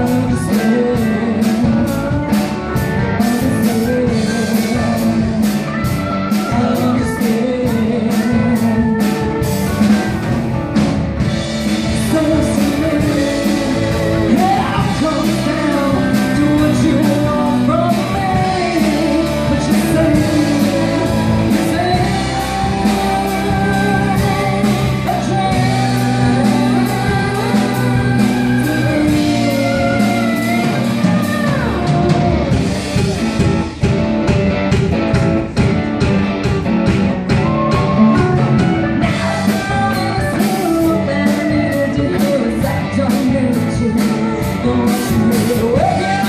understand Wake up!